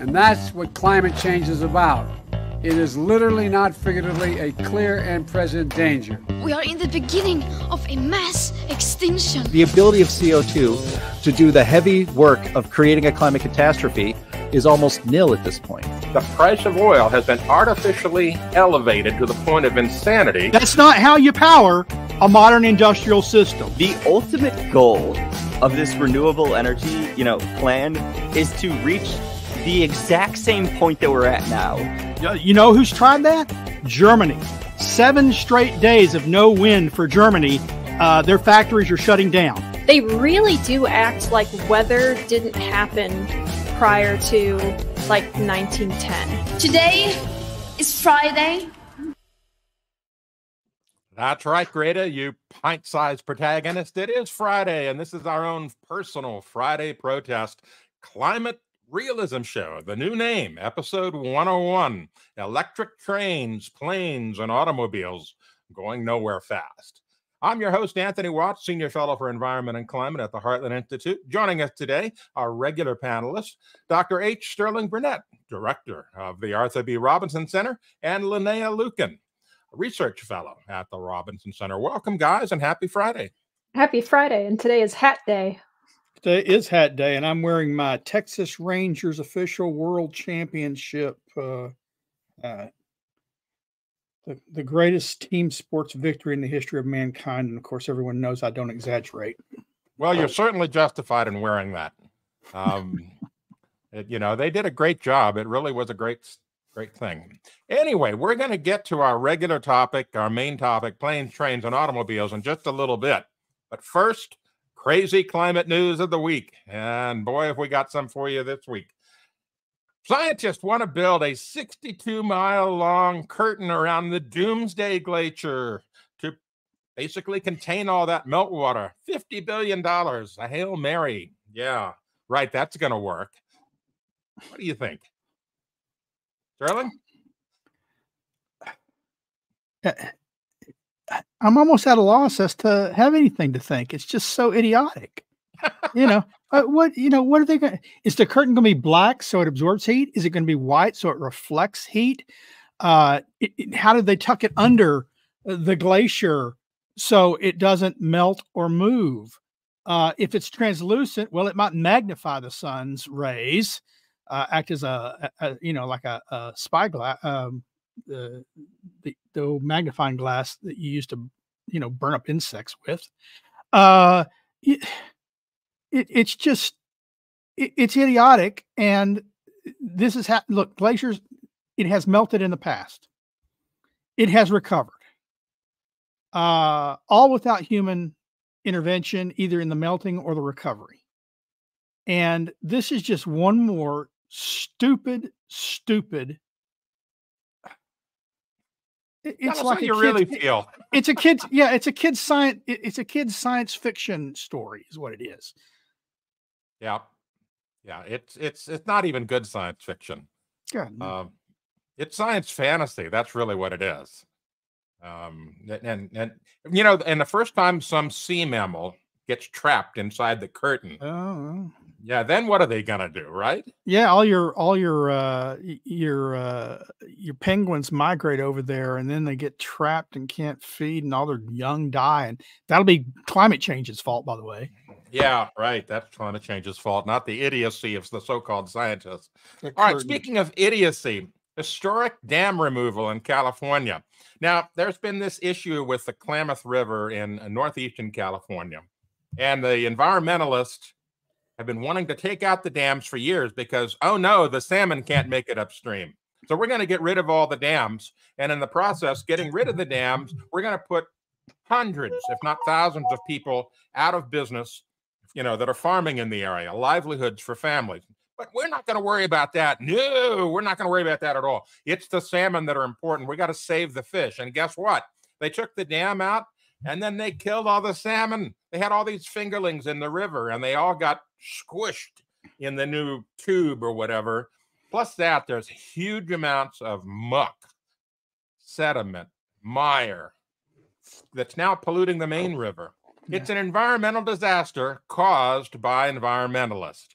And that's what climate change is about. It is literally, not figuratively, a clear and present danger. We are in the beginning of a mass extinction. The ability of CO2 to do the heavy work of creating a climate catastrophe is almost nil at this point. The price of oil has been artificially elevated to the point of insanity. That's not how you power a modern industrial system. The ultimate goal of this renewable energy, you know, plan is to reach the exact same point that we're at now. You know who's tried that? Germany. Seven straight days of no wind for Germany. Uh, their factories are shutting down. They really do act like weather didn't happen prior to like 1910. Today is Friday. That's right, Greta, you pint sized protagonist. It is Friday, and this is our own personal Friday protest climate realism show. The new name, episode 101 Electric Trains, Planes, and Automobiles Going Nowhere Fast. I'm your host, Anthony Watts, Senior Fellow for Environment and Climate at the Heartland Institute. Joining us today, our regular panelists, Dr. H. Sterling Burnett, Director of the Arthur B. Robinson Center, and Linnea Lueken, Research Fellow at the Robinson Center. Welcome, guys, and happy Friday. Happy Friday, and today is Hat Day. Today is Hat Day, and I'm wearing my Texas Rangers official World Championship uh, uh, the, the greatest team sports victory in the history of mankind. And of course, everyone knows I don't exaggerate. Well, you're certainly justified in wearing that. Um, it, you know, they did a great job. It really was a great, great thing. Anyway, we're going to get to our regular topic, our main topic planes, trains, and automobiles in just a little bit. But first, crazy climate news of the week. And boy, have we got some for you this week. Scientists want to build a 62 mile long curtain around the Doomsday Glacier to basically contain all that meltwater. $50 billion, a Hail Mary. Yeah, right. That's going to work. What do you think? Sterling? Uh, I'm almost at a loss as to have anything to think. It's just so idiotic. you know, uh, what you know? What are they going to Is the curtain going to be black so it absorbs heat? Is it going to be white so it reflects heat? Uh, it, it, how did they tuck it under the glacier so it doesn't melt or move? Uh, if it's translucent, well, it might magnify the sun's rays, uh, act as a, a, you know like a, a spyglass, um, the, the the magnifying glass that you used to you know burn up insects with. Uh, it, it, it's just it, it's idiotic and this is how look glaciers it has melted in the past. It has recovered. Uh, all without human intervention either in the melting or the recovery. And this is just one more stupid stupid it's like you really feel it's a kid's yeah it's a kid's science it's a kid's science fiction story is what it is yeah, yeah. It's it's it's not even good science fiction. Yeah. Um, it's science fantasy. That's really what it is. Um, and and you know, and the first time some sea mammal gets trapped inside the curtain. Oh. Yeah, then what are they gonna do, right? Yeah, all your all your uh your uh your penguins migrate over there and then they get trapped and can't feed and all their young die and that'll be climate change's fault by the way. Yeah, right. That's climate change's fault, not the idiocy of the so-called scientists. All right, speaking of idiocy, historic dam removal in California. Now, there's been this issue with the Klamath River in uh, northeastern California, and the environmentalists have been wanting to take out the dams for years because, oh no, the salmon can't make it upstream. So we're going to get rid of all the dams. And in the process, getting rid of the dams, we're going to put hundreds, if not thousands, of people out of business you know, that are farming in the area, livelihoods for families. But we're not going to worry about that. No, we're not going to worry about that at all. It's the salmon that are important. We got to save the fish. And guess what? They took the dam out and then they killed all the salmon. They had all these fingerlings in the river and they all got squished in the new tube or whatever. Plus, that there's huge amounts of muck, sediment, mire that's now polluting the main river. It's an environmental disaster caused by environmentalists.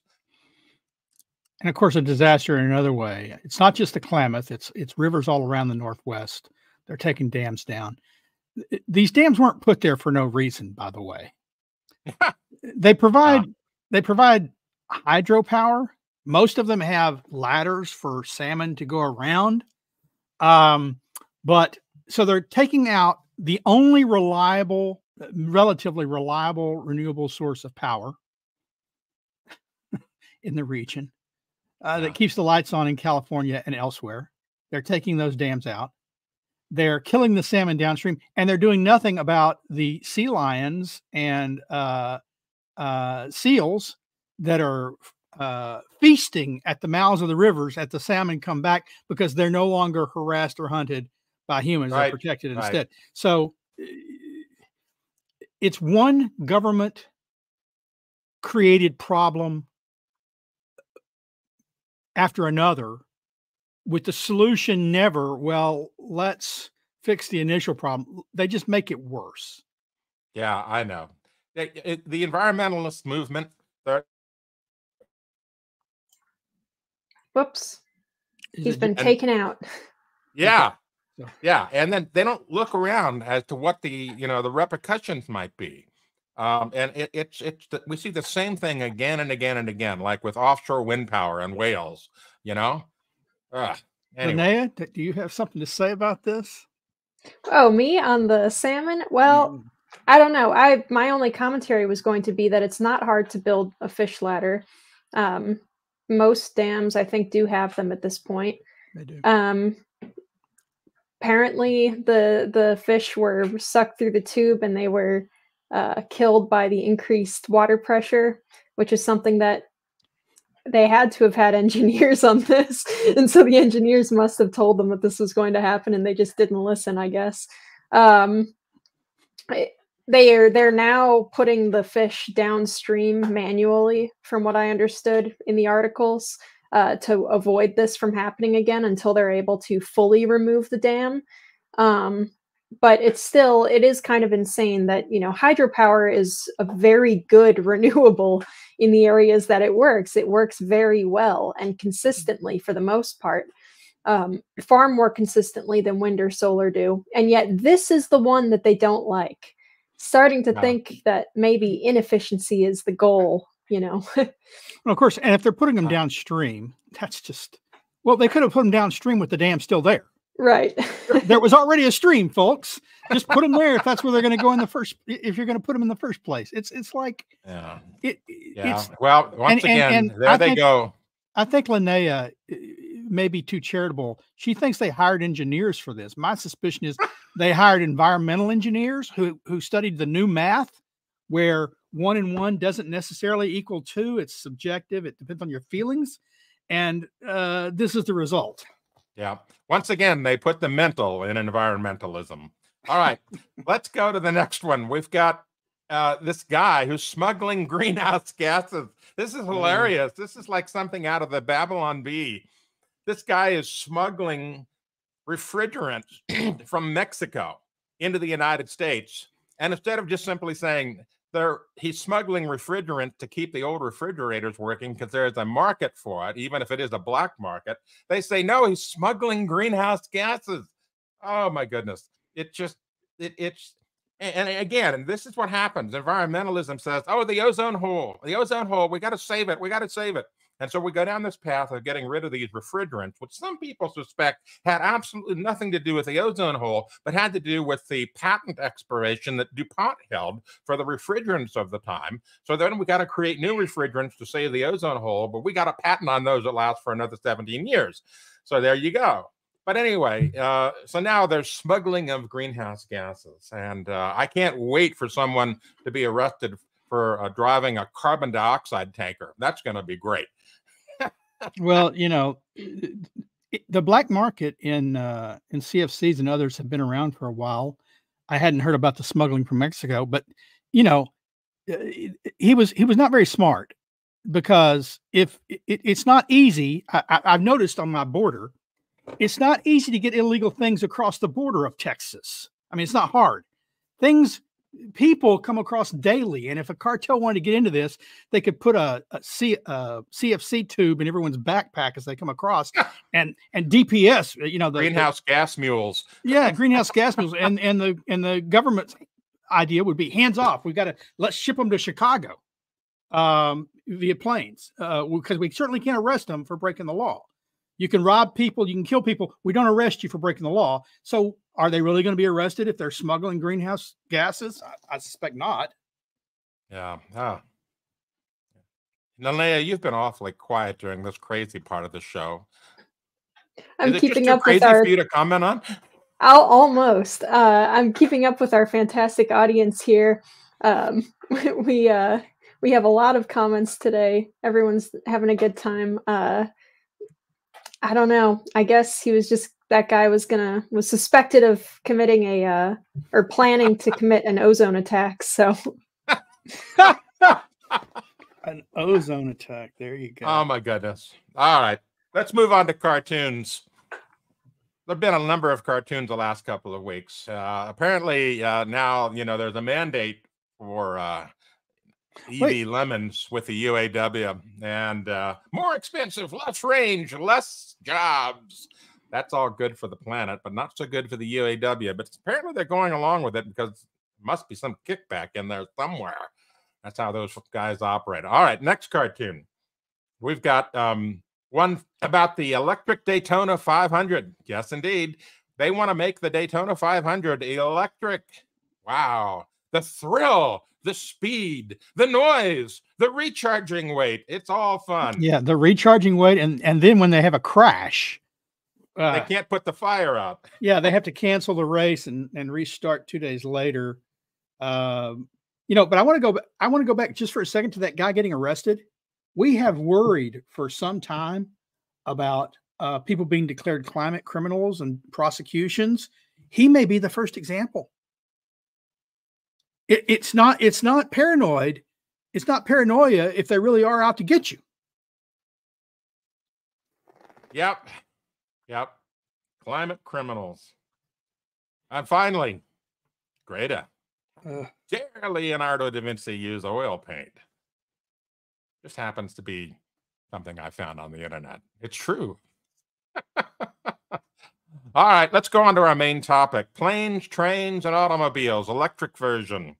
And of course, a disaster in another way. It's not just the Klamath; it's it's rivers all around the Northwest. They're taking dams down. These dams weren't put there for no reason, by the way. They provide they provide hydropower. Most of them have ladders for salmon to go around. Um, but so they're taking out the only reliable, relatively reliable renewable source of power in the region uh, that keeps the lights on in California and elsewhere. They're taking those dams out. They're killing the salmon downstream, and they're doing nothing about the sea lions and uh, uh, seals that are uh, feasting at the mouths of the rivers at the salmon come back because they're no longer harassed or hunted by humans. Right, They're protected right. instead. So uh, it's one government created problem after another with the solution never well let's fix the initial problem they just make it worse Yeah, I know. It- it- the environmentalist movement, they're- Whoops. He's been and- taken out. yeah, yeah, and then they don't look around as to what the you know the repercussions might be. Um, and it, it's it's the, we see the same thing again and again and again, like with offshore wind power and whales. You know, Ugh. Anyway, Linnea, do you have something to say about this Oh, me on the salmon? Well, Mm, I don't know. I my only commentary was going to be that it's not hard to build a fish ladder. Um, most dams, I think, do have them at this point. they do. Um, apparently, the the fish were sucked through the tube and they were uh, killed by the increased water pressure, which is something that they had to have had engineers on this, and so the engineers must have told them that this was going to happen, and they just didn't listen, I guess. Um, they are they're now putting the fish downstream manually, from what I understood in the articles uh, to avoid this from happening again until they're able to fully remove the dam. Um, but it's still it is kind of insane that you know hydropower is a very good renewable in the areas that it works. It works very well and consistently for the most part. Um, far more consistently than wind or solar do. And yet this is the one that they don't like. Starting to No. think that maybe inefficiency is the goal, you know. Well, of course, and if they're putting them downstream, that's just well, they could have put them downstream with the dam still there. Right. There was already a stream, folks. Just put them there if that's where they're going to go in the first. If you're going to put them in the first place, it's it's like yeah, it. yeah. It's well, once and- again, and there I they think- go. I think Linnea uh, may be too charitable. She thinks they hired engineers for this. My suspicion is they hired environmental engineers who who studied the new math, where one and one doesn't necessarily equal two. It's subjective. It depends on your feelings, and uh, this is the result. Yeah. Once again, they put the mental in environmentalism. All right, let's go to the next one. We've got uh, this guy who's smuggling greenhouse gases. This is hilarious. This is like something out of the Babylon Bee. This guy is smuggling refrigerant from Mexico into the United States. And instead of just simply saying they're, he's smuggling refrigerant to keep the old refrigerators working because there's a market for it, even if it is a black market, they say, no, he's smuggling greenhouse gases. Oh my goodness. It just, it, it's, and again, and this is what happens. Environmentalism says, oh, the ozone hole, the ozone hole, we got to save it. We got to save it. And so we go down this path of getting rid of these refrigerants, which some people suspect had absolutely nothing to do with the ozone hole, but had to do with the patent expiration that DuPont held for the refrigerants of the time. So then we got to create new refrigerants to save the ozone hole, but we got a patent on those that last for another 17 years. So there you go. But anyway, uh, so now there's smuggling of greenhouse gases, and uh, I can't wait for someone to be arrested for uh, driving a carbon dioxide tanker. That's going to be great. Well, you know, the black market in uh, in CFCs and others have been around for a while. I hadn't heard about the smuggling from Mexico, but you know, uh, he was he was not very smart because if it, it's not easy, I, I, I've noticed on my border, it's not easy to get illegal things across the border of Texas. I mean, it's not hard. Things people come across daily. And if a cartel wanted to get into this, they could put a, a, C, a CFC tube in everyone's backpack as they come across, and and DPS, you know, the greenhouse the, gas mules. Yeah, greenhouse gas mules, and and the and the government's idea would be hands off. We've got to let's ship them to Chicago um, via planes because uh, we certainly can't arrest them for breaking the law. You can rob people, you can kill people. We don't arrest you for breaking the law. So are they really going to be arrested if they're smuggling greenhouse gases? I, I suspect not. Yeah. Oh. Linnea, you've been awfully quiet during this crazy part of the show. I'm keeping up with our. For you to comment on? I'll almost. Uh, I'm keeping up with our fantastic audience here. Um, we uh, we have a lot of comments today. Everyone's having a good time. Uh, I don't know. I guess he was just that guy was gonna was suspected of committing a uh, or planning to commit an ozone attack. So an ozone attack. There you go. Oh my goodness. All right. Let's move on to cartoons. There've been a number of cartoons the last couple of weeks. Uh, apparently, uh, now you know there's a mandate for uh, EV Wait. lemons with the UAW and uh, more expensive, less range, less jobs. That's all good for the planet, but not so good for the UAW. But apparently they're going along with it because there must be some kickback in there somewhere. That's how those guys operate. All right, next cartoon. We've got um, one about the electric Daytona 500. Yes, indeed. They want to make the Daytona 500 electric. Wow. The thrill the speed, the noise, the recharging weight. It's all fun. Yeah, the recharging weight, and and then when they have a crash, uh, they can't put the fire out. Yeah, they have to cancel the race and and restart two days later. Um, you know, but I want to go. I want to go back just for a second to that guy getting arrested. We have worried for some time about uh, people being declared climate criminals and prosecutions. He may be the first example. It, it's not it's not paranoid. It's not paranoia if they really are out to get you. Yep. Yep. Climate criminals. And finally, Greta. Uh, Dare Leonardo da Vinci use oil paint? Just happens to be something I found on the internet. It's true. All right, let's go on to our main topic planes, trains, and automobiles, electric version.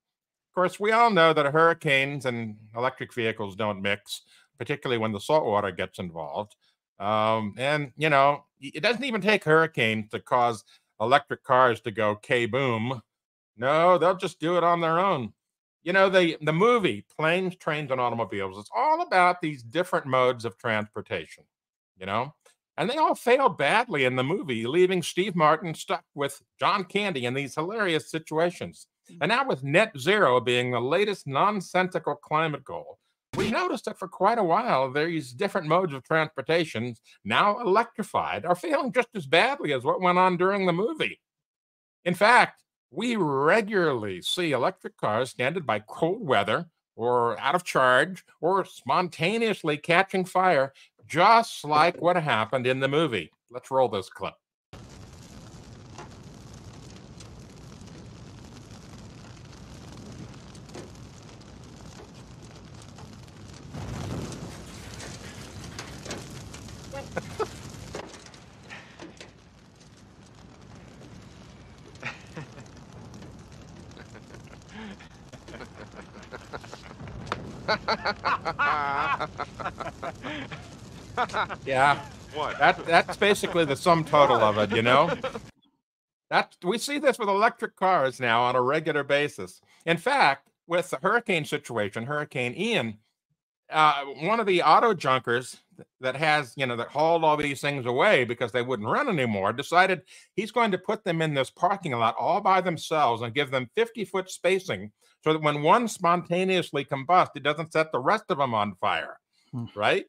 Course, we all know that hurricanes and electric vehicles don't mix, particularly when the salt water gets involved. Um, and, you know, it doesn't even take hurricanes to cause electric cars to go K boom. No, they'll just do it on their own. You know, the, the movie Planes, Trains, and Automobiles is all about these different modes of transportation, you know? And they all failed badly in the movie, leaving Steve Martin stuck with John Candy in these hilarious situations. And now, with net zero being the latest nonsensical climate goal, we noticed that for quite a while, these different modes of transportation, now electrified, are failing just as badly as what went on during the movie. In fact, we regularly see electric cars stranded by cold weather or out of charge or spontaneously catching fire just like what happened in the movie. Let's roll this clip. Yeah. What? That that's basically the sum total of it, you know? That we see this with electric cars now on a regular basis. In fact, with the hurricane situation, Hurricane Ian, uh, one of the auto junkers that has, you know, that hauled all these things away because they wouldn't run anymore, decided he's going to put them in this parking lot all by themselves and give them 50 foot spacing so that when one spontaneously combusts, it doesn't set the rest of them on fire. Hmm. Right?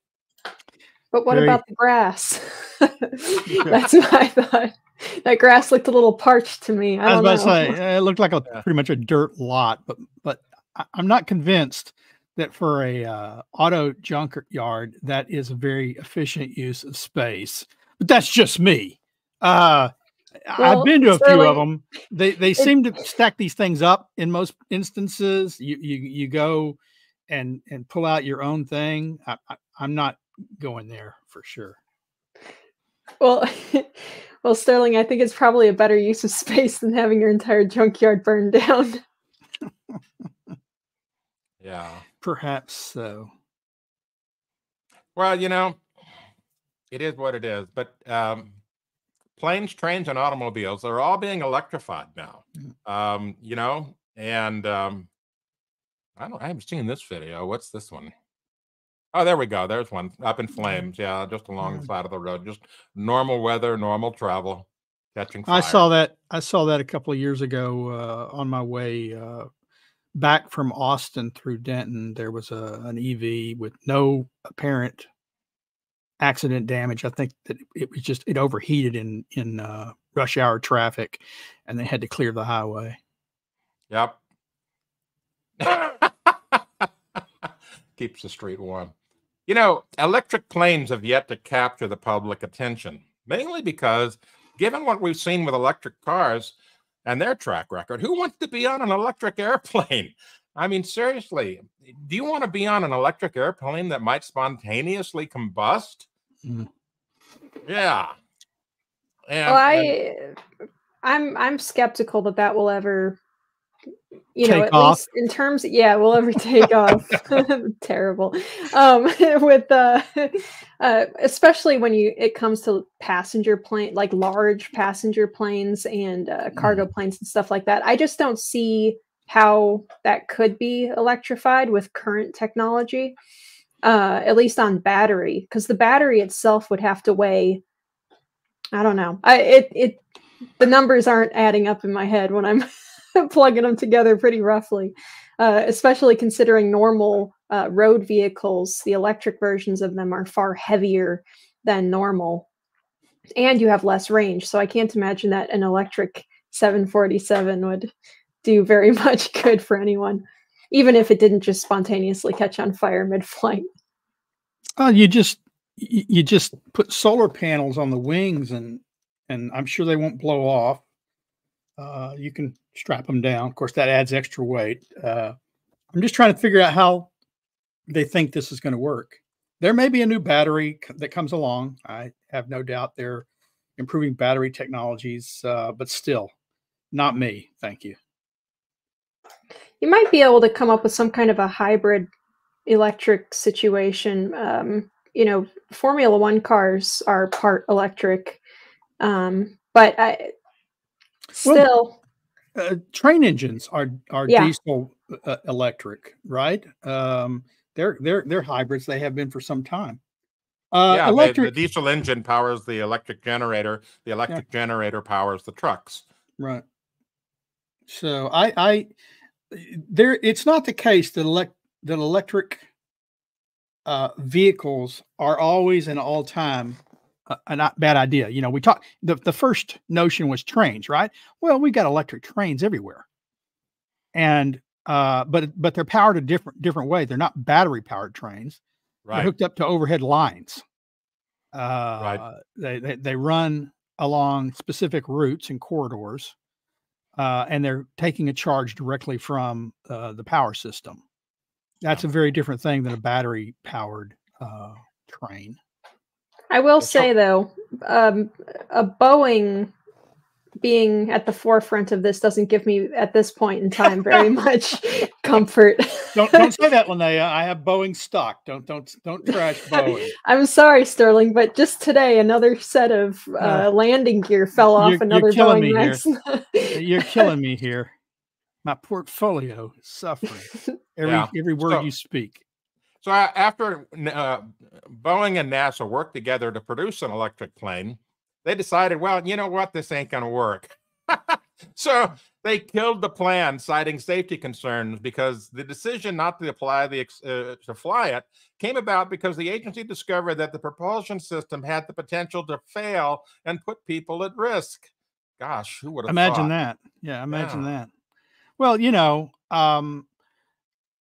But what Very... about the grass? That's what I thought. That grass looked a little parched to me. I, I was about to say it looked like a yeah. pretty much a dirt lot, but but I'm not convinced that for a uh, auto junkyard that is a very efficient use of space. But that's just me. Uh, I've been to a few of them. They they seem to stack these things up in most instances. You you you go and and pull out your own thing. I, I, I'm not going there for sure. Well, well, Sterling, I think it's probably a better use of space than having your entire junkyard burned down. yeah, perhaps so. Well, you know, it is what it is. But um, planes, trains, and automobiles are all being electrified now. Mm. Um, you know, and um, I don't. I haven't seen this video. What's this one? Oh, there we go. There's one up in flames. Yeah, just along the side of the road. Just normal weather, normal travel, catching fire. I saw that. I saw that a couple of years ago uh, on my way uh, back from Austin through Denton. There was a an EV with no apparent accident damage. I think that it was just it overheated in in uh, rush hour traffic, and they had to clear the highway. Yep. Keeps the street warm. You know, electric planes have yet to capture the public attention, mainly because, given what we've seen with electric cars and their track record, who wants to be on an electric airplane? I mean, seriously, do you want to be on an electric airplane that might spontaneously combust? Mm. Yeah. And, well, I, and... I'm I'm skeptical that that will ever you take know, at off. least in terms, yeah, we'll ever take off. Terrible. Um, with uh, uh, especially when you it comes to passenger plane, like large passenger planes and uh, cargo mm. planes and stuff like that. I just don't see how that could be electrified with current technology. Uh, at least on battery, because the battery itself would have to weigh. I don't know. I it it the numbers aren't adding up in my head when I'm plugging them together pretty roughly, uh, especially considering normal uh, road vehicles, the electric versions of them are far heavier than normal. And you have less range. So I can't imagine that an electric 747 would do very much good for anyone, even if it didn't just spontaneously catch on fire mid flight. Oh, you just you just put solar panels on the wings and and I'm sure they won't blow off. Uh, you can strap them down. Of course, that adds extra weight. Uh, I'm just trying to figure out how they think this is going to work. There may be a new battery that comes along. I have no doubt they're improving battery technologies, uh, but still, not me. Thank you. You might be able to come up with some kind of a hybrid electric situation. Um, you know, Formula One cars are part electric, um, but I, still. Well, uh, train engines are are yeah. diesel uh, electric, right? Um, they're they're they're hybrids. They have been for some time. Uh, yeah, electric... the, the, diesel engine powers the electric generator. The electric yeah. generator powers the trucks. Right. So I I there it's not the case that elect that electric uh, vehicles are always and all time a, a not bad idea. You know, we talked the, the first notion was trains, right? Well, we got electric trains everywhere. And uh, but but they're powered a different different way. They're not battery powered trains. Right. They're hooked up to overhead lines. Uh, right. They, they they run along specific routes and corridors, uh, and they're taking a charge directly from uh, the power system. That's a very different thing than a battery powered uh, train. I will say though, um, a Boeing being at the forefront of this doesn't give me at this point in time very much comfort. don't don't say that, Linnea. I have Boeing stock. Don't don't don't trash Boeing. I'm sorry, Sterling, but just today another set of uh, uh, landing gear fell off you're, another you're Boeing Max. you're killing me here. My portfolio is suffering every yeah. every word so, you speak. So after uh, Boeing and NASA worked together to produce an electric plane, they decided, well, you know what, this ain't going to work. so they killed the plan, citing safety concerns, because the decision not to apply the uh, to fly it came about because the agency discovered that the propulsion system had the potential to fail and put people at risk. Gosh, who would have imagine thought? that? Yeah, imagine yeah. that. Well, you know, um,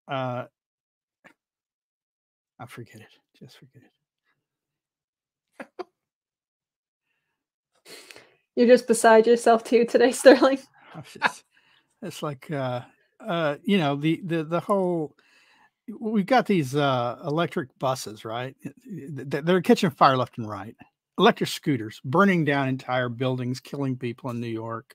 uh, I forget it. Just forget it. You're just beside yourself too today, Sterling. It's, it's like uh uh you know the the the whole we've got these uh electric buses right they're catching fire left and right electric scooters burning down entire buildings killing people in new york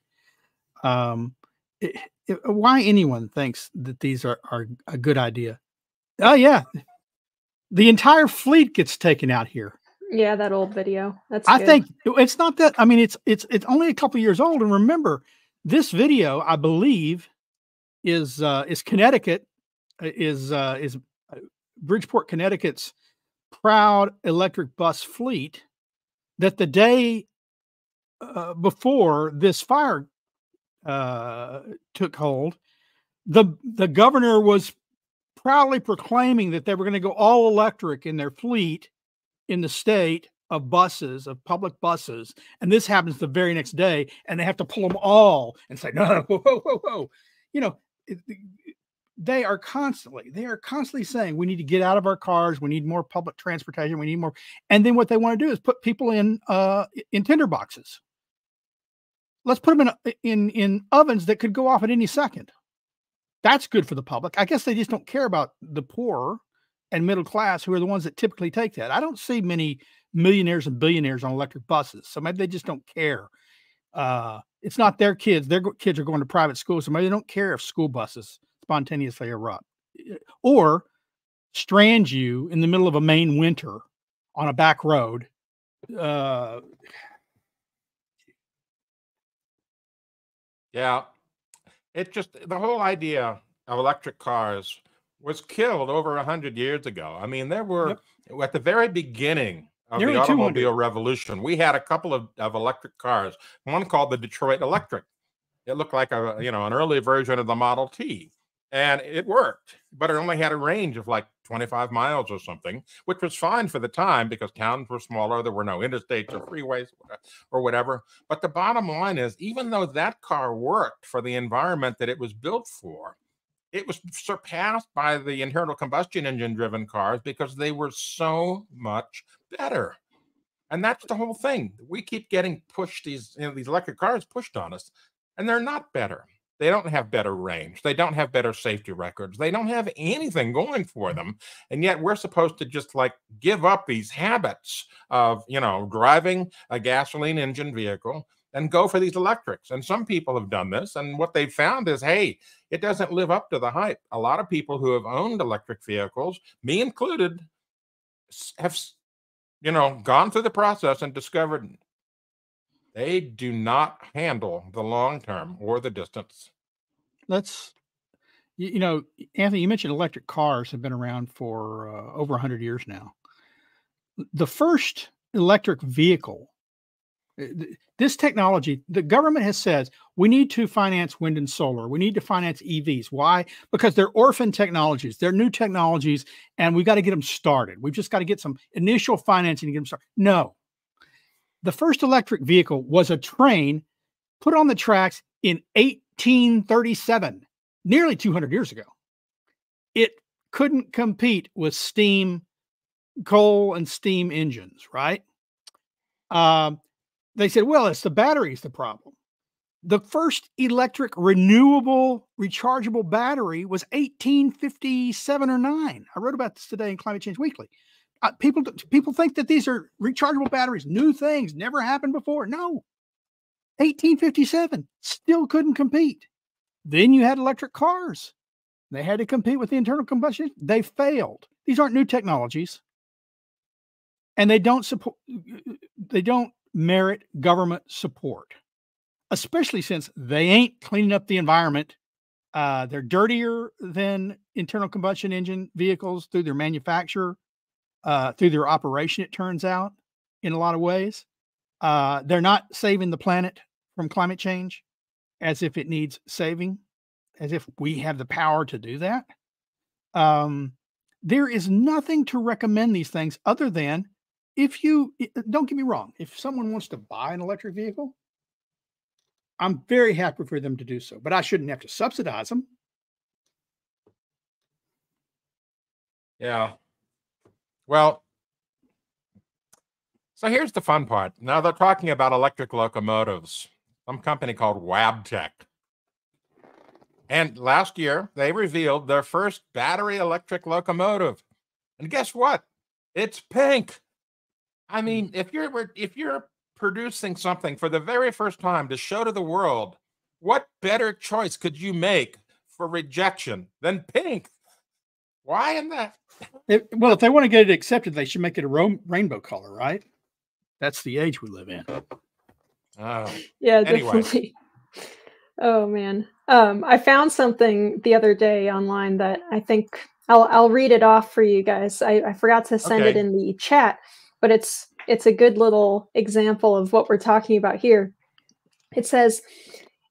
um it, it, why anyone thinks that these are, are a good idea oh yeah the entire fleet gets taken out here Yeah, that old video. That's. I good. think it's not that. I mean, it's it's it's only a couple years old, and remember, this video, I believe, is uh, is Connecticut, uh, is uh, is uh, Bridgeport, Connecticut's proud electric bus fleet. That the day uh, before this fire uh, took hold, the the governor was proudly proclaiming that they were going to go all electric in their fleet in the state of buses of public buses and this happens the very next day and they have to pull them all and say no, whoa, whoa, whoa, whoa. you know it- they are constantly they are constantly saying we need to get out of our cars we need more public transportation we need more and then what they want to do is put people in uh in tinder boxes let's put them in in in ovens that could go off at any second that's good for the public i guess they just don't care about the poor and middle class who are the ones that typically take that. I don't see many millionaires and billionaires on electric buses, so maybe they just don't care. Uh, it's not their kids; their kids are going to private schools, so maybe they don't care if school buses spontaneously erupt eh, or strand you in the middle of a Maine winter on a back road. Uh, Yeah. It just the whole idea of electric cars was killed over a hundred years ago. I mean, there were at the very beginning of Nearly the 200. automobile revolution, we had a couple of, of electric cars. One called the Detroit Electric. It looked like a you know an early version of the Model T, and it worked, but it only had a range of like 25 miles or something, which was fine for the time because towns were smaller. There were no interstates or freeways or whatever. But the bottom line is, even though that car worked for the environment that it was built for, it was surpassed by the internal combustion engine driven cars because they were so much better. And that's the whole thing. We keep getting pushed these, you know, these electric cars pushed on us, and they're not better. They don't have better range. They don't have better safety records. They don't have anything going for mm-hmm. them. And yet we're supposed to just like give up these habits of, you know, driving a gasoline engine vehicle and go for these electrics. And some people have done this. And what they've found is, hey, it doesn't live up to the hype. A lot of people who have owned electric vehicles, me included, have, you know, gone through the process and discovered they do not handle the long term or the distance. let's you, know anthony you mentioned electric cars have been around for uh, over 100 years now. The first electric vehicle uh, this technology the government has said we need to finance wind and solar. We need to finance evs why? Because they're orphan technologies. They're new technologies and we've got to get them started. We've just got to get some initial financing to get them started no the first electric vehicle was a train put on the tracks in 1837, nearly 200 years ago. It couldn't compete with steam, coal, and steam engines, right? Um, they said, well, it's the batteries the problem. The first electric renewable rechargeable battery was 1857 or 9. I wrote about this today in Climate Change Weekly. Uh, people people think that these are rechargeable batteries, new things, never happened before. No. 1857 still couldn't compete. Then you had electric cars. They had to compete with the internal combustion. They failed. These aren't new technologies. And they don't support they don't merit government support, especially since they ain't cleaning up the environment. Uh, they're dirtier than internal combustion engine vehicles through their manufacture, uh, through their operation, it turns out, in a lot of ways. Uh, they're not saving the planet from climate change as if it needs saving, as if we have the power to do that. Um, there is nothing to recommend these things other than if you don't get me wrong, if someone wants to buy an electric vehicle, I'm very happy for them to do so, but I shouldn't have to subsidize them. Yeah. Well, So here's the fun part. Now they're talking about electric locomotives. Some company called Wabtec. And last year, they revealed their first battery electric locomotive. And guess what? It's pink. I mean, hmm. if you're if you're producing something for the very first time to show to the world, what better choice could you make for rejection than pink? Why in that? It, well, if they want to get it accepted, they should make it a ro- rainbow color, right? That's the age we live in. Oh, Yeah, Anyway. definitely. Oh man. Um, I found something the other day online that I think I'll I'll read it off for you guys. I, I forgot to send it in the chat, but it's it's a good little example of what we're talking about here. It says,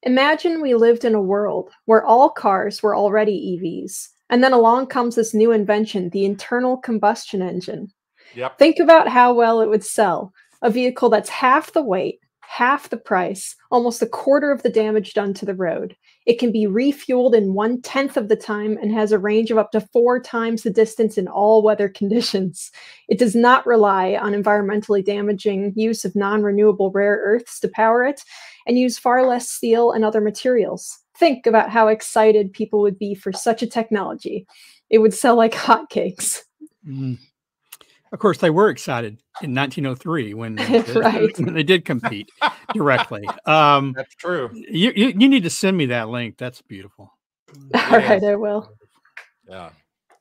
Imagine we lived in a world where all cars were already EVs, and then along comes this new invention, the internal combustion engine. yep. Think about how well it would sell. A vehicle that's half the weight, half the price, almost a quarter of the damage done to the road. It can be refueled in one tenth of the time and has a range of up to four times the distance in all weather conditions. It does not rely on environmentally damaging use of non renewable rare earths to power it and use far less steel and other materials. Think about how excited people would be for such a technology. It would sell like hotcakes. Mm. Of course, they were excited in 1903 when, they did- Right. when they did compete directly. Um, That's true. you, you you need to send me that link. That's beautiful. All right, I will. Yeah.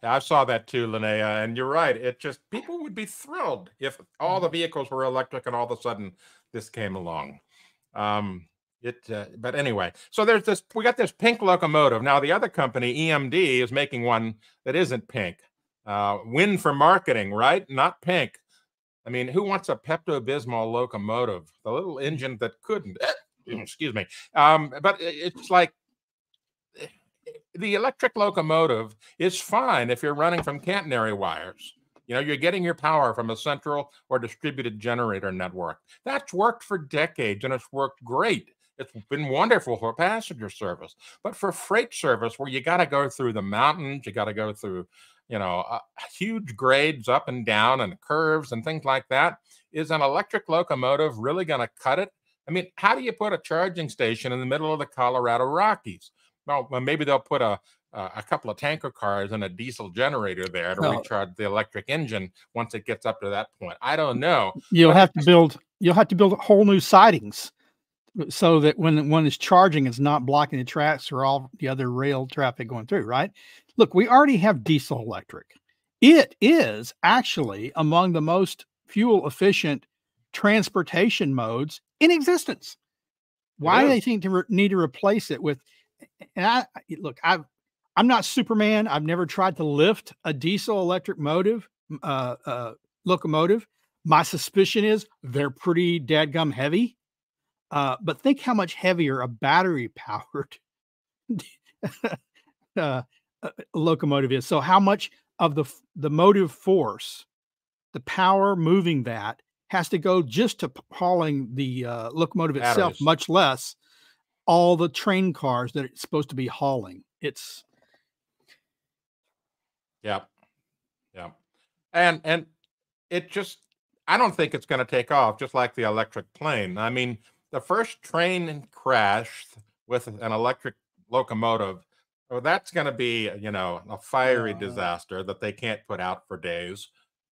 Yeah, I saw that too, Linnea. And you're right. It just people would be thrilled if all the vehicles were electric and all of a sudden this came along. Um, it, uh, but anyway, so there's this. We got this pink locomotive. Now the other company, EMD, is making one that isn't pink. Uh, win for marketing, right? Not pink. I mean, who wants a Pepto Bismol locomotive? The little engine that couldn't. excuse me. Um, but it's like the electric locomotive is fine if you're running from catenary wires. You know, you're getting your power from a central or distributed generator network. That's worked for decades and it's worked great. It's been wonderful for passenger service. But for freight service, where you got to go through the mountains, you got to go through, you know, uh, huge grades up and down and curves and things like that, is an electric locomotive really going to cut it? I mean, how do you put a charging station in the middle of the Colorado Rockies? Well, maybe they'll put a a a couple of tanker cars and a diesel generator there to Well- recharge the electric engine once it gets up to that point. I don't know. You'll But- have to build you'll have to build whole new sidings so that when one is charging, it's not blocking the tracks or all the other rail traffic going through, right? Look, we already have diesel electric. It is actually among the most fuel efficient transportation modes in existence. Why do they think to re- need to replace it with? And I I- look, I I'm not Superman. I've never tried to lift a diesel electric motive uh, uh, locomotive. My suspicion is they're pretty dadgum heavy. Uh, but think how much heavier a battery powered uh, uh, locomotive is. So how much of the the motive force, the power moving that has to go just to hauling the uh, locomotive itself, Batteries. much less all the train cars that it's supposed to be hauling. It's Yeah. Yeah. And and it just I don't think it's going to take off just like the electric plane. I mean, the first train crash with an electric locomotive, well, that's going to be, you know, a fiery disaster that they can't put out for days.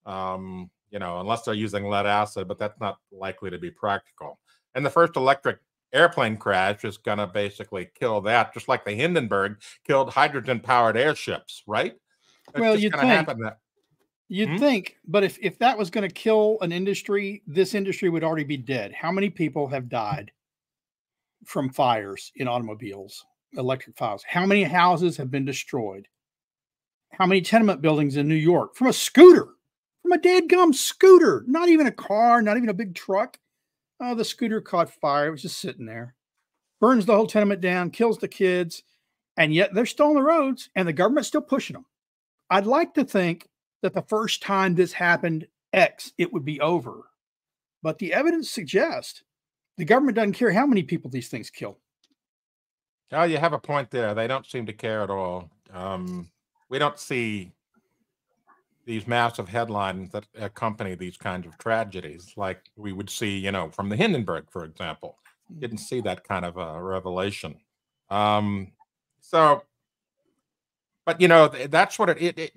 Um, you know, unless they're using lead acid, but that's not likely to be practical. And the first electric airplane crash is going to basically kill that, just like the Hindenburg killed hydrogen powered airships, right? It's Well, you'd think. happen that You'd Hmm? think, but if if that was going to kill an industry, this industry would already be dead. How many people have died from fires in automobiles, electric fires? How many houses have been destroyed? How many tenement buildings in New York from a scooter, from a dead gum scooter, not even a car, not even a big truck? Oh, the scooter caught fire. It was just sitting there, burns the whole tenement down, kills the kids, and yet they're still on the roads, and the government's still pushing them. I'd like to think that the first time this happened, X, it would be over. But the evidence suggests the government doesn't care how many people these things kill. Oh, you have a point there. They don't seem to care at all. Um, we don't see these massive headlines that accompany these kinds of tragedies, like we would see, you know, from the Hindenburg, for example. Didn't see that kind of a revelation. Um, so, but you know, that's what it, it, it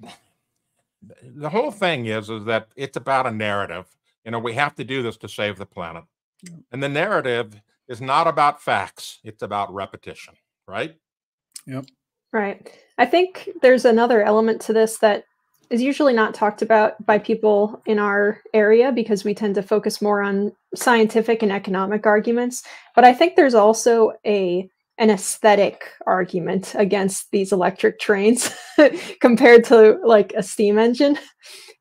the whole thing is is that it's about a narrative. You know, we have to do this to save the planet. And the narrative is not about facts, it's about repetition, right? Yep. Right. I think there's another element to this that is usually not talked about by people in our area because we tend to focus more on scientific and economic arguments. But I think there's also a an aesthetic argument against these electric trains compared to like a steam engine.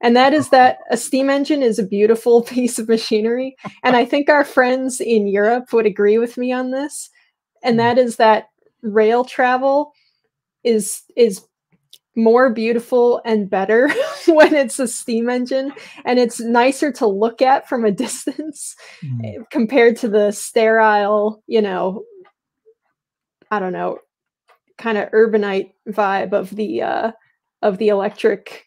And that is that a steam engine is a beautiful piece of machinery. And I think our friends in Europe would agree with me on this. And that is that rail travel is is more beautiful and better when it's a steam engine and it's nicer to look at from a distance mm. compared to the sterile you know i don't know kind of urbanite vibe of the uh of the electric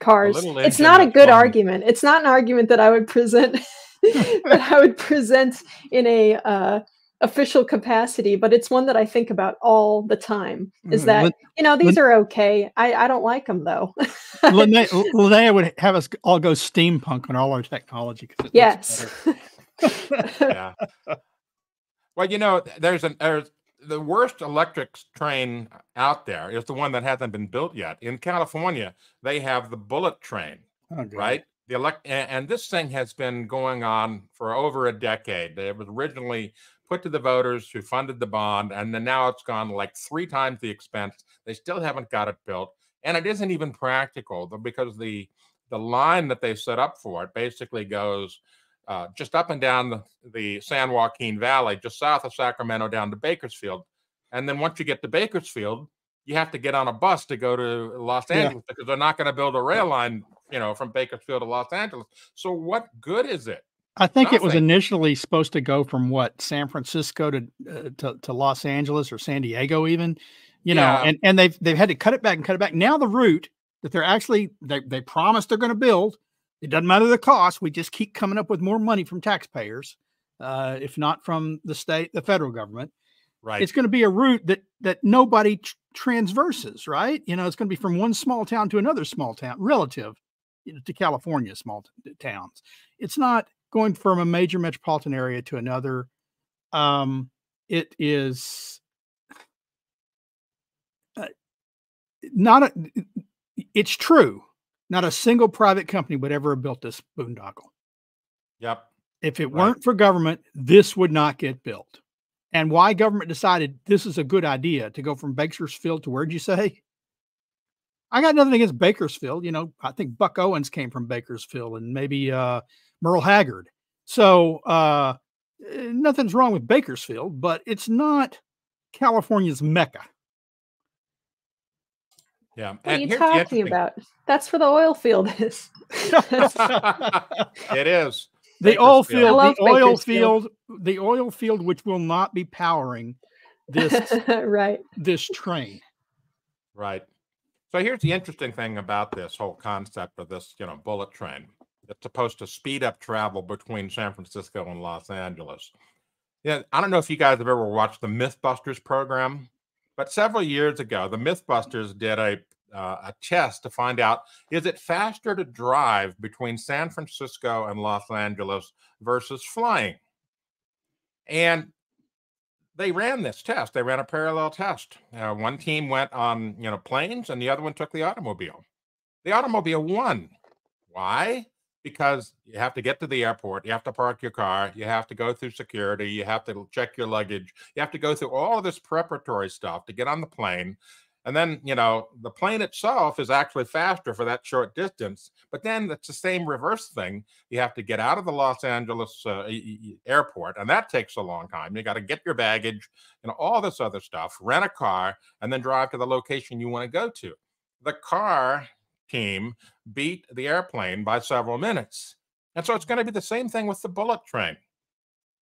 cars it's not a good fun. argument it's not an argument that i would present that i would present in a uh official capacity, but it's one that I think about all the time. Is mm, that you know these are okay. I I don't like them though. Linnea, Linnea would have us all go steampunk on all our technology. Yes. yeah. Well, you know, there's an there's the worst electric train out there is the one that hasn't been built yet. In California, they have the bullet train, oh, okay. right? The elect and, and this thing has been going on for over a decade. It was originally put to the voters who funded the bond, and then now it's gone like three times the expense. They still haven't got it built, and it isn't even practical because the the line that they set up for it basically goes uh, just up and down the, the San Joaquin Valley, just south of Sacramento, down to Bakersfield, and then once you get to Bakersfield, you have to get on a bus to go to Los Angeles yeah. because they're not going to build a rail line, you know, from Bakersfield to Los Angeles. So what good is it? I think Nothing. it was initially supposed to go from what San Francisco to, uh, to to Los Angeles or San Diego, even, you know, yeah. and and they've they've had to cut it back and cut it back. Now the route that they're actually they they promised they're going to build, it doesn't matter the cost. We just keep coming up with more money from taxpayers, uh, if not from the state, the federal government. Right. It's going to be a route that that nobody tr- transverses. Right. You know, it's going to be from one small town to another small town, relative you know, to California small t- towns. It's not going from a major metropolitan area to another. Um, it is uh, not a, it's true. Not a single private company would ever have built this boondoggle. Yep. If it right. weren't for government, this would not get built. And why government decided this is a good idea to go from Bakersfield to where'd you say? I got nothing against Bakersfield. You know, I think Buck Owens came from Bakersfield and maybe uh, Merle Haggard. So uh, eh, nothing's wrong with Bakersfield, but it's not California's mecca. Yeah. What and are you talking about? That's where the oil field is. it is. The oil field, the oil field, the oil field, which will not be powering this right this train. Right. So here's the interesting thing about this whole concept of this, you know, bullet train. It's supposed to speed up travel between San Francisco and Los Angeles. Yeah, I don't know if you guys have ever watched the MythBusters program, but several years ago, the MythBusters did a uh, a test to find out is it faster to drive between San Francisco and Los Angeles versus flying? And they ran this test. They ran a parallel test. Uh, one team went on, you know, planes, and the other one took the automobile. The automobile won. Why? Because you have to get to the airport, you have to park your car, you have to go through security, you have to check your luggage, you have to go through all of this preparatory stuff to get on the plane. And then, you know, the plane itself is actually faster for that short distance. But then it's the same reverse thing. You have to get out of the Los Angeles uh, airport, and that takes a long time. You got to get your baggage and all this other stuff, rent a car, and then drive to the location you want to go to. The car team beat the airplane by several minutes. And so it's going to be the same thing with the bullet train.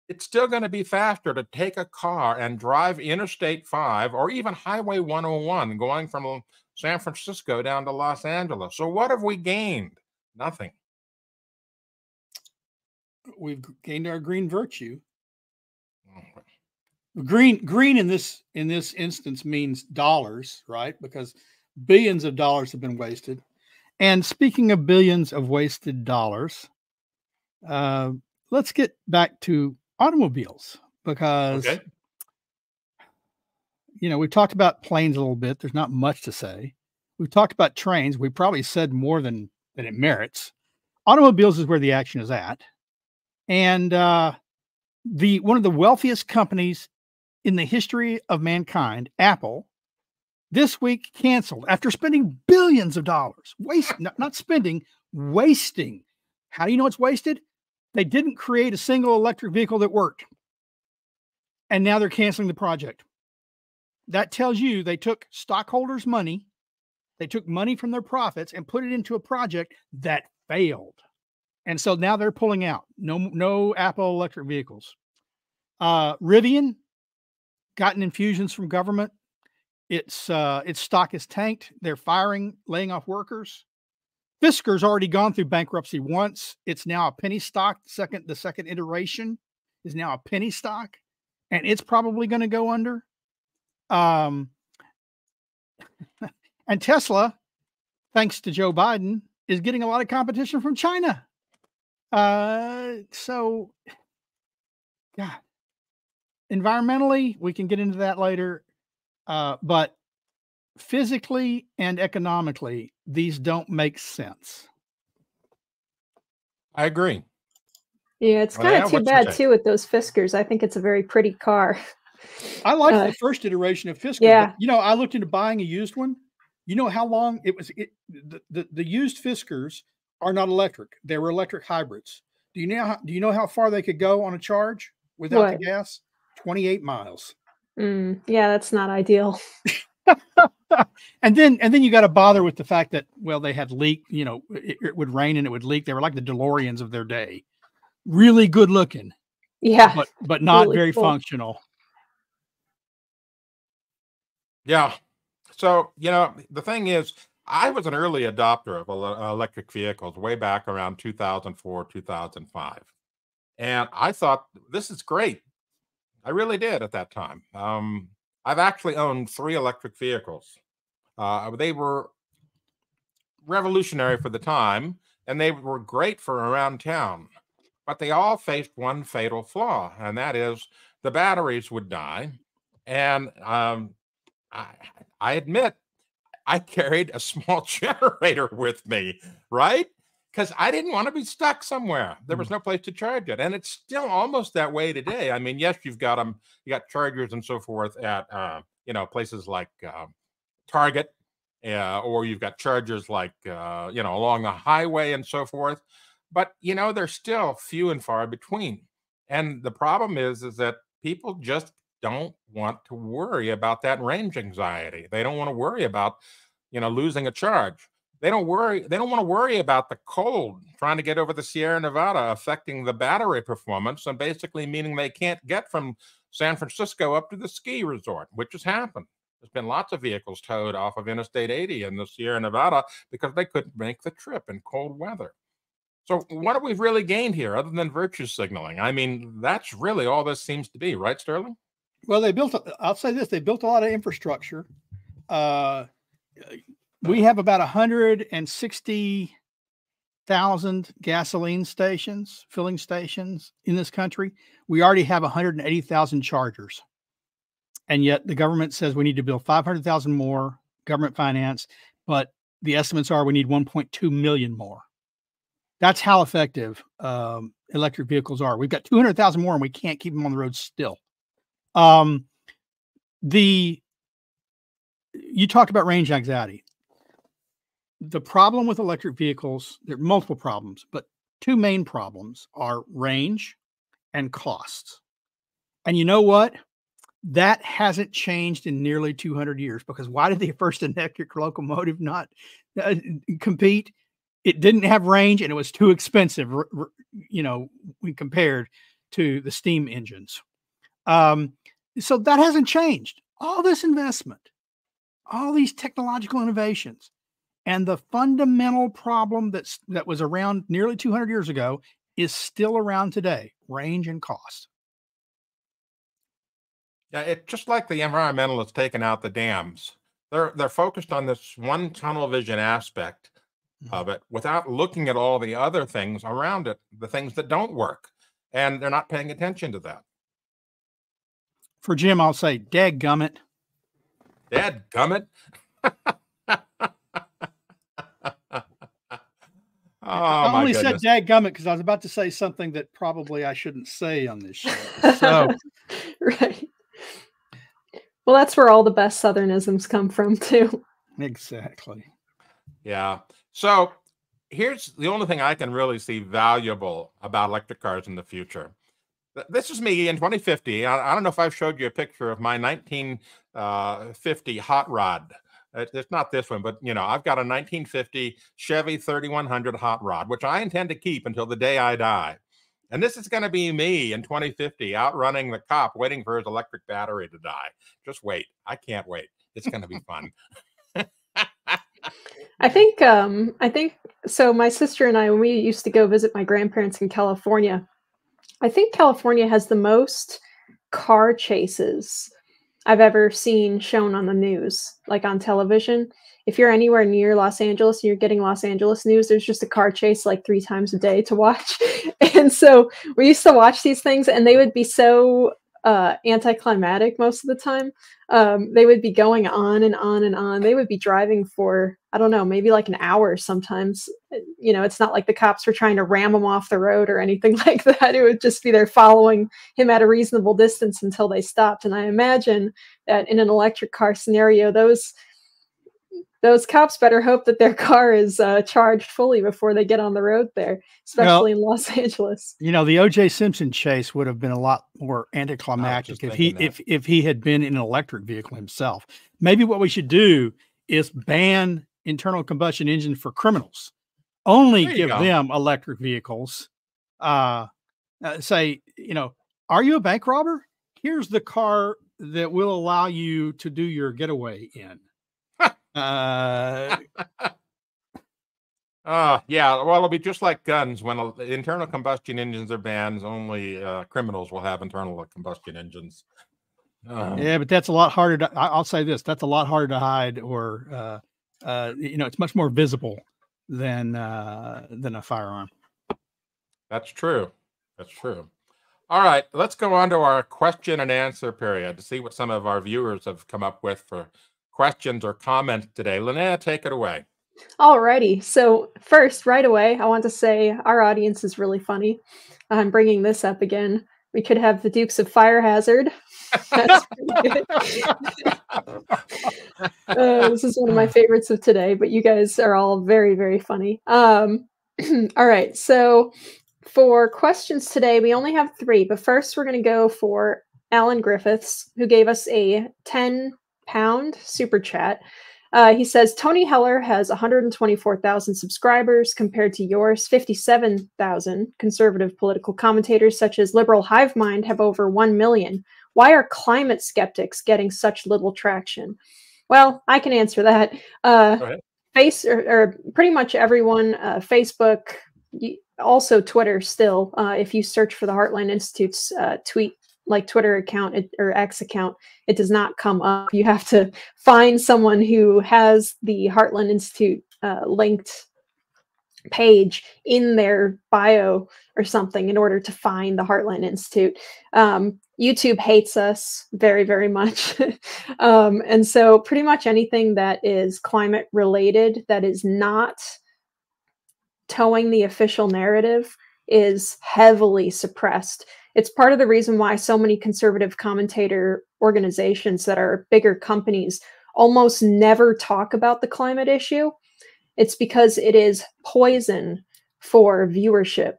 it's still going to be faster to take a car and drive Interstate 5 or even Highway 101 going from San Francisco down to Los Angeles. So, what have we gained? Nothing. We've gained our green virtue. Mm-hmm. Green green in this in this instance means dollars, right? Because billions of dollars have been wasted. And speaking of billions of wasted dollars, uh, let's get back to automobiles because okay. you know we've talked about planes a little bit. There's not much to say. We've talked about trains. We probably said more than than it merits. Automobiles is where the action is at, and uh, the one of the wealthiest companies in the history of mankind, Apple, this week canceled after spending billions of dollars. Waste not, not spending, wasting. How do you know it's wasted? They didn't create a single electric vehicle that worked. And now they're canceling the project. That tells you they took stockholders' money, they took money from their profits and put it into a project that failed. And so now they're pulling out. No, no Apple electric vehicles. Uh, Rivian gotten infusions from government. Its uh, its stock is tanked. They're firing, laying off workers. Fisker's already gone through bankruptcy once. It's now a penny stock. Second, the second iteration is now a penny stock, and it's probably going to go under. Um, and Tesla, thanks to Joe Biden, is getting a lot of competition from China. Uh, so, God, environmentally, we can get into that later. Uh, but physically and economically, these don't make sense. I agree. Yeah, it's kind of too bad too with those Fiskers. I think it's a very pretty car. I like uh, the first iteration of Fisker. Yeah. you know, I looked into buying a used one. You know how long it was? It, the, the, the used Fiskers are not electric; they were electric hybrids. Do you know? How, do you know how far they could go on a charge without what? the gas? Twenty eight miles. Mm, yeah, that's not ideal. and then and then you got to bother with the fact that well they had leak you know it, it, would rain and it would leak. They were like the deloreans of their day. Really good looking yeah but but not really very cool. functional. Yeah. So you know the thing is i was an early adopter of electric vehicles way back around 2004 2005 and i thought this is great i really did at that time um, I've actually owned three electric vehicles. Uh, they were revolutionary for the time, and they were great for around town. But they all faced one fatal flaw, and that is the batteries would die. And um, I, I admit, I carried a small generator with me, right? Because I didn't want to be stuck somewhere. There was mm. no place to charge it, and it's still almost that way today. I mean, yes, you've got them, you got chargers and so forth at uh, you know places like uh, Target, uh, or you've got chargers like uh, you know along the highway and so forth. But you know, they're still few and far between. And the problem is, is that people just don't want to worry about that range anxiety. They don't want to worry about you know losing a charge they don't worry they don't want to worry about the cold trying to get over the sierra nevada affecting the battery performance and basically meaning they can't get from san francisco up to the ski resort which has happened. There's been lots of vehicles towed off of interstate 80 in the sierra nevada because they couldn't make the trip in cold weather. So what have we really gained here other than virtue signaling? I mean that's really all this seems to be right sterling? Well they built i'll say this they built a lot of infrastructure. Uh we have about 160,000 gasoline stations, filling stations in this country. We already have 180,000 chargers. And yet the government says we need to build 500,000 more government finance, but the estimates are we need 1.2 million more. That's how effective um, electric vehicles are. We've got 200,000 more and we can't keep them on the road still. Um, the you talked about range anxiety the problem with electric vehicles, there are multiple problems, but two main problems are range and costs. And you know what? That hasn't changed in nearly 200 years because why did the first electric locomotive not uh, compete? It didn't have range and it was too expensive, you know, when compared to the steam engines. Um, so that hasn't changed. All this investment, all these technological innovations, and the fundamental problem that's that was around nearly 200 years ago is still around today: range and cost. Yeah, it's just like the environmentalists taking out the dams. They're they're focused on this one tunnel vision aspect Mhm. of it without looking at all the other things around it, the things that don't work. And they're not paying attention to that. For Jim, I'll say, "Dag gummit." Dad gummit. Oh I only goodness. said "dag gummit" because I was about to say something that probably I shouldn't say on this show. So right. Well, that's where all the best Southernisms come from, too. exactly. Yeah. So here's the only thing I can really see valuable about electric cars in the future. This is me in 2050. I, I don't know if I've showed you a picture of my 1950 uh, hot rod. It- It's not this one, but you know, I've got a 1950 Chevy 3100 hot rod, which I intend to keep until the day I die. And this is going to be me in 2050 outrunning the cop waiting for his electric battery to die. Just wait. I can't wait. It's going to be fun. I think um I think so my sister and I when we used to go visit my grandparents in California, I think California has the most car chases I've ever seen shown on the news, like on television. If you're anywhere near Los Angeles and you're getting Los Angeles news, there's just a car chase like three times a day to watch. and so we used to watch these things and they would be so uh, anticlimactic most of the time. Um, they would be going on and on and on. They would be driving for, I don't know, maybe like an hour sometimes. You know, it's not like the cops were trying to ram him off the road or anything like that. It would just be there following him at a reasonable distance until they stopped. And I imagine that in an electric car scenario, those those cops better hope that their car is uh, charged fully before they get on the road there, especially in Los Angeles. You know, the O.J. Simpson chase would have been a lot more anticlimactic if he thinking if if he had been in an electric vehicle himself. Maybe what we should do is ban internal combustion engine for criminals. Only give go. them electric vehicles. Uh, uh, say, you know, are you a bank robber? Here's the car that will allow you to do your getaway in. Uh, Uh, yeah, well, it'll be just like guns. When el- internal combustion engines are banned, only uh, criminals will have internal combustion engines. Uh, Yeah, but that's a lot harder to. I- I'll say this: that's a lot harder to hide, or uh, uh, you know, it's much more visible than uh, than a firearm. That's true. That's true. All right, let's go on to our question and answer period to see what some of our viewers have come up with for questions or comments today. Linnea, take it away. Alrighty. So first, right away, I want to say our audience is really funny. I'm bringing this up again. We could have the Dukes of Fire Hazard. That's pretty good. Uh, this is one of my favorites of today, but you guys are all very, very funny. Um, all right. So for questions today, we only have three, but first we're going to go for Alan Griffiths, who gave us a 10 pound super chat. Uh, he says Tony Heller has 124,000 subscribers compared to yours, 57,000. Conservative political commentators such as Liberal Hive Mind have over 1 million. Why are climate skeptics getting such little traction? Well, I can answer that. Uh, face or, or pretty much everyone, uh, Facebook, also Twitter. Still, uh, if you search for the Heartland Institute's uh, tweet like Twitter account it, or X account, it does not come up. You have to find someone who has the Heartland Institute uh, linked page in their bio or something in order to find the Heartland Institute. Um, YouTube hates us very, very much. um, and so, pretty much anything that is climate related that is not towing the official narrative is heavily suppressed. It's part of the reason why so many conservative commentator organizations that are bigger companies almost never talk about the climate issue. It's because it is poison for viewership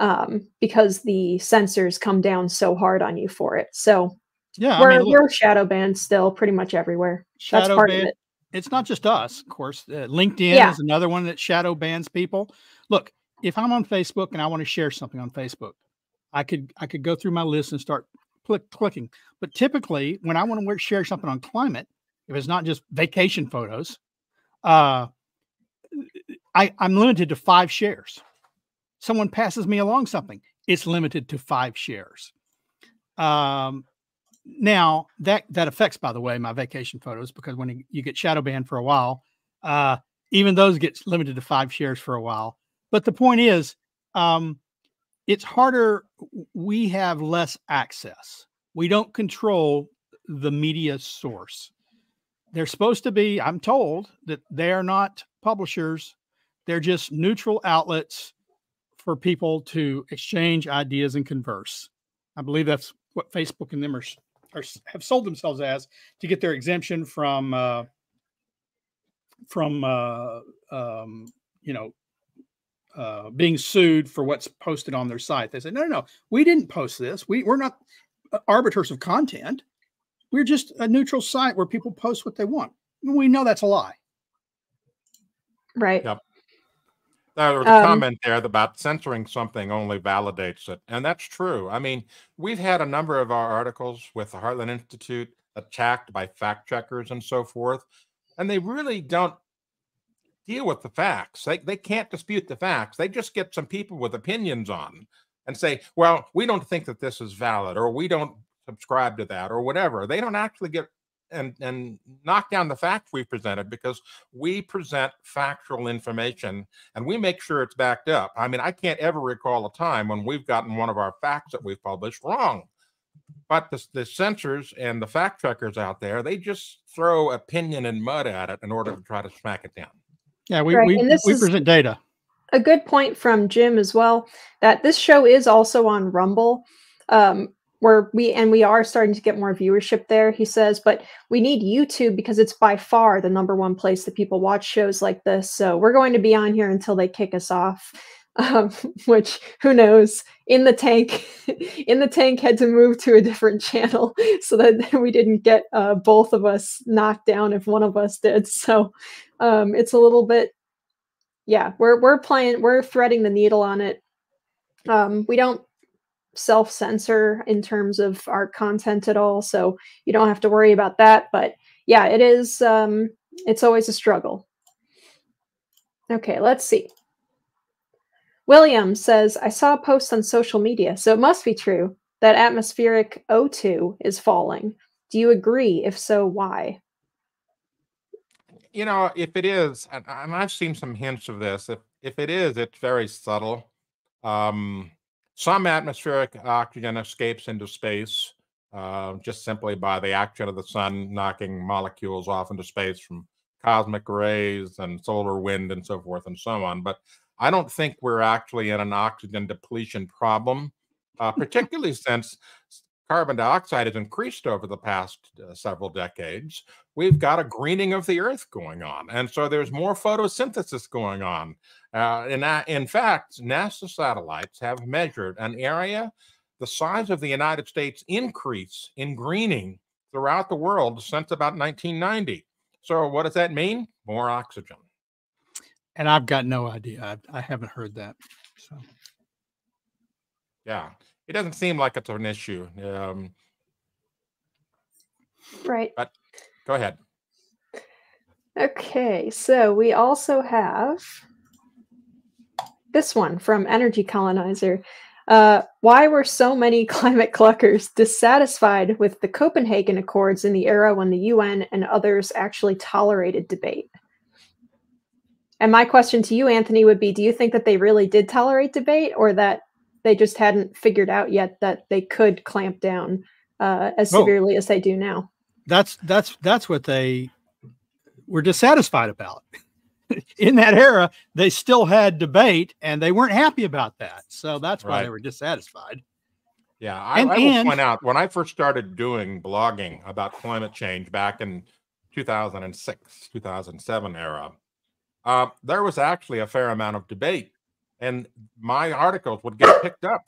um, because the censors come down so hard on you for it. So Yeah, we're, I mean, look, we're shadow banned still pretty much everywhere. That's shadow part ban. of it. It's not just us, of course. Uh, LinkedIn Yeah. is another one that shadow bans people. Look, if I'm on Facebook and I want to share something on Facebook, I could I could go through my list and start click clicking. But typically, when I want to share something on climate, if it's not just vacation photos, uh, I, I'm limited to five shares. Someone passes me along something, it's limited to five shares. Um, now that that affects, by the way, my vacation photos because when you get shadow banned for a while, uh, even those get limited to five shares for a while. But the point is, um, it's harder. We have less access. We don't control the media source. They're supposed to be, I'm told that they are not publishers, they're just neutral outlets for people to exchange ideas and converse. I believe that's what Facebook and them are, are have sold themselves as to get their exemption from uh, from uh, um, you know uh, being sued for what's posted on their site. They say, no, no, no, we didn't post this. We, we're not uh, arbiters of content. We're just a neutral site where people post what they want. We know that's a lie. Right. Yep. There was a um, comment there about censoring something only validates it. And that's true. I mean, we've had a number of our articles with the Heartland Institute attacked by fact checkers and so forth. And they really don't deal with the facts. They, they can't dispute the facts. They just get some people with opinions on and say, well, we don't think that this is valid or we don't subscribe to that or whatever. They don't actually get and and knock down the facts we presented because we present factual information and we make sure it's backed up. I mean, I can't ever recall a time when we've gotten one of our facts that we've published wrong. But the, the censors and the fact checkers out there, they just throw opinion and mud at it in order to try to smack it down. Yeah, we, right. we, we present data. A good point from Jim as well that this show is also on Rumble. Um, where we and we are starting to get more viewership there he says but we need youtube because it's by far the number one place that people watch shows like this so we're going to be on here until they kick us off um, which who knows in the tank in the tank had to move to a different channel so that we didn't get uh, both of us knocked down if one of us did so um, it's a little bit yeah we're we're playing we're threading the needle on it um, we don't self censor in terms of our content at all so you don't have to worry about that but yeah it is um, it's always a struggle okay let's see William says, I saw a post on social media, so it must be true that atmospheric O2 is falling. Do you agree? If so, why? You know, if it is, and, I've seen some hints of this, if, if it is, it's very subtle. Um, some atmospheric oxygen escapes into space uh, just simply by the action of the sun knocking molecules off into space from cosmic rays and solar wind and so forth and so on. But I don't think we're actually in an oxygen depletion problem, uh, particularly since carbon dioxide has increased over the past uh, several decades. We've got a greening of the earth going on. And so there's more photosynthesis going on. Uh, in, in fact, NASA satellites have measured an area the size of the United States increase in greening throughout the world since about 1990. So, what does that mean? More oxygen and I've got no idea. I, I haven't heard that. So, yeah, it doesn't seem like it's an issue. Um, right. But go ahead. Okay, so we also have this one from Energy Colonizer. Uh, why were so many climate cluckers dissatisfied with the Copenhagen Accords in the era when the UN and others actually tolerated debate? And my question to you, Anthony, would be do you think that they really did tolerate debate or that they just hadn't figured out yet that they could clamp down uh, as oh. severely as they do now? That's that's that's what they were dissatisfied about. In that era, they still had debate and they weren't happy about that. So that's why right. they were dissatisfied. Yeah, I, and, I will and, point out when I first started doing blogging about climate change back in 2006, 2007 era, uh, there was actually a fair amount of debate, and my articles would get picked up.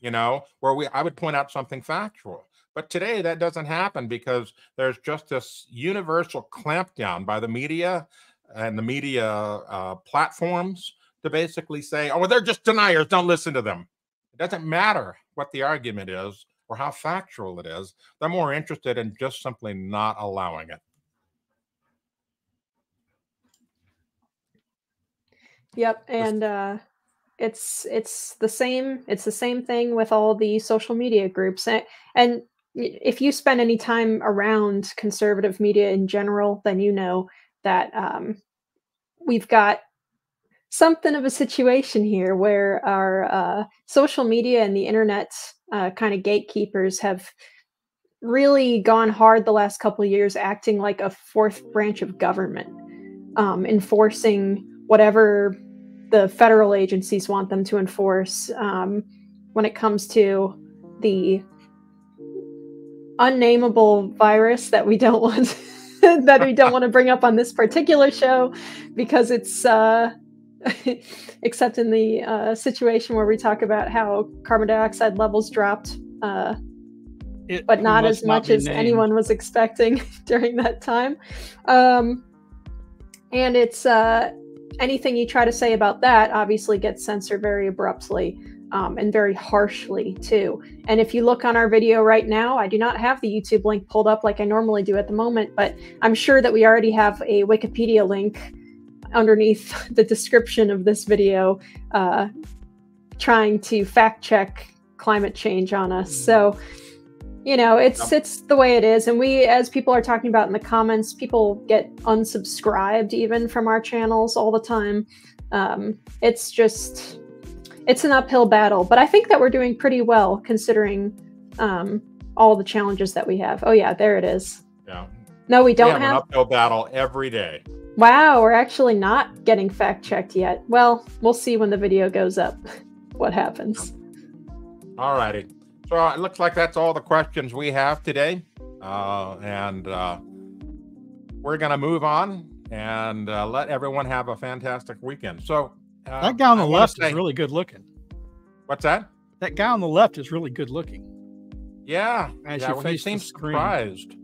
You know, where we I would point out something factual. But today that doesn't happen because there's just this universal clampdown by the media and the media uh, platforms to basically say, "Oh, well, they're just deniers. Don't listen to them." It doesn't matter what the argument is or how factual it is. They're more interested in just simply not allowing it. Yep, and uh, it's it's the same. It's the same thing with all the social media groups, and, and if you spend any time around conservative media in general, then you know that um, we've got something of a situation here where our uh, social media and the internet uh, kind of gatekeepers have really gone hard the last couple years, acting like a fourth branch of government, um, enforcing whatever the federal agencies want them to enforce um, when it comes to the unnameable virus that we don't want that we don't want to bring up on this particular show because it's uh, except in the uh, situation where we talk about how carbon dioxide levels dropped uh, it, but not as much not as named. anyone was expecting during that time um, and it's uh, anything you try to say about that obviously gets censored very abruptly um, and very harshly too. And if you look on our video right now, I do not have the YouTube link pulled up like I normally do at the moment, but I'm sure that we already have a Wikipedia link underneath the description of this video uh, trying to fact check climate change on us. So you know it's it's the way it is and we as people are talking about in the comments people get unsubscribed even from our channels all the time. Um, it's just it's an uphill battle but i think that we're doing pretty well considering um, all the challenges that we have. Oh yeah there it is. Yeah. No we don't we have, have an uphill battle every day. Wow we're actually not getting fact checked yet. Well we'll see when the video goes up what happens. All righty so it looks like that's all the questions we have today. Uh, and uh, we're going to move on and uh, let everyone have a fantastic weekend. So uh, that guy on the left say, is really good looking. What's that? That guy on the left is really good looking. Yeah. As yeah, well, he seems surprised.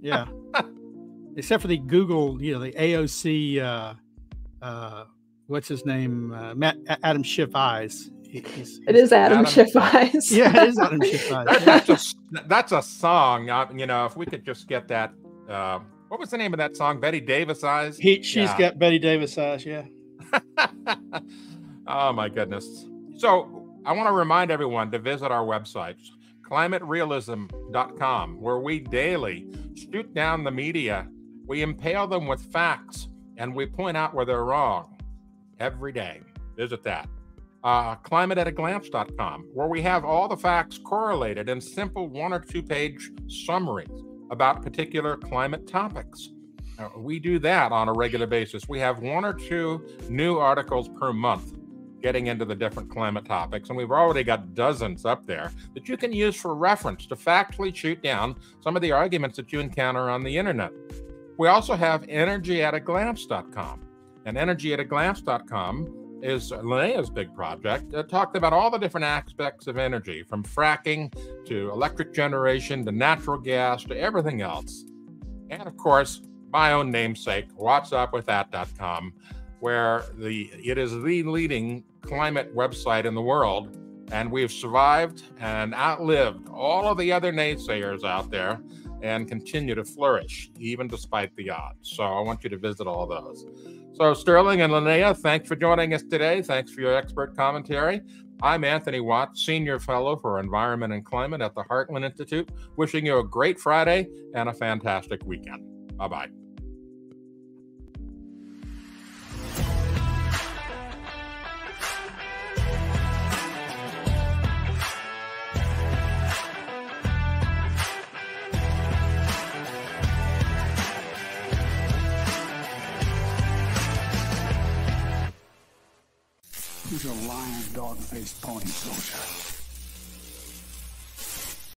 Yeah. Except for the Google, you know, the AOC, uh, uh, what's his name? Matt, Adam Schiff eyes he's, it is Adam, Adam Schiff Eyes. yeah, it is Adam Schiff Eyes. that's, a, that's a song. Uh, you know, if we could just get that. Uh, what was the name of that song? Bette Davis Eyes. He, she's yeah. got Bette Davis Eyes. Yeah. oh my goodness. So I want to remind everyone to visit our websites, climaterealism.com, where we daily shoot down the media. We impale them with facts and we point out where they're wrong every day. Visit that uh, climateataglance.com, where we have all the facts correlated in simple one or two page summaries about particular climate topics. Uh, we do that on a regular basis. We have one or two new articles per month getting into the different climate topics, and we've already got dozens up there that you can use for reference to factually shoot down some of the arguments that you encounter on the internet. We also have energyataglance.com, and energyataglance.com is Linnea's big project. It talked about all the different aspects of energy, from fracking to electric generation to natural gas to everything else. And of course, my own namesake, wattsupwiththat.com, where the it is the leading climate website in the world. And we've survived and outlived all of the other naysayers out there and continue to flourish, even despite the odds. So I want you to visit all those. So, Sterling and Linnea, thanks for joining us today. Thanks for your expert commentary. I'm Anthony Watts, Senior Fellow for Environment and Climate at the Heartland Institute, wishing you a great Friday and a fantastic weekend. Bye bye. A lion, dog-faced pony soldier?